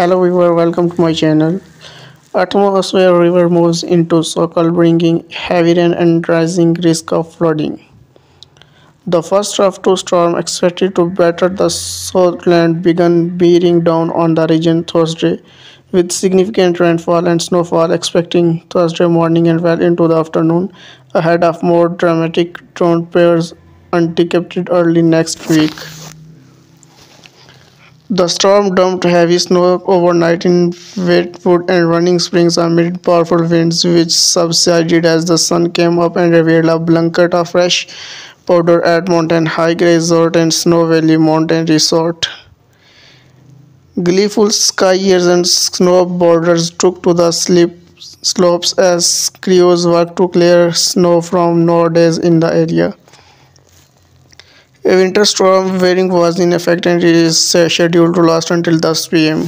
Hello viewer, welcome to my channel. Atmosphere river moves into SoCal bringing heavy rain and rising risk of flooding. The first of two storms expected to batter the Southland began bearing down on the region Thursday, with significant rainfall and snowfall expecting Thursday morning and well into the afternoon, ahead of more dramatic downpours anticipated early next week. The storm dumped heavy snow overnight in Wrightwood and Running Springs amid powerful winds, which subsided as the sun came up and revealed a blanket of fresh powder at Mountain High Resort and Snow Valley Mountain Resort. Gleeful skiers and snowboarders took to the slip slopes as crews worked to clear snow from nowadays in the area. A winter storm warning was in effect and is uh, scheduled to last until 10 pm.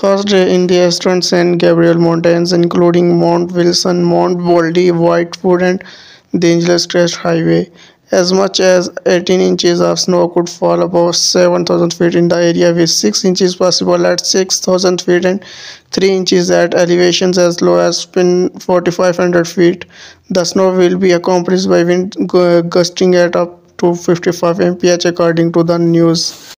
Thursday in the eastern San Gabriel Mountains, including Mount Wilson, Mount Baldy, Wrightwood, and the Angeles Crest Highway, as much as 18 inches of snow could fall above 7,000 feet in the area, with 6 inches possible at 6,000 feet and 3 inches at elevations as low as 4,500 feet. The snow will be accompanied by wind gusting at up to 55 mph according to the news